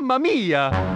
Mamma mia!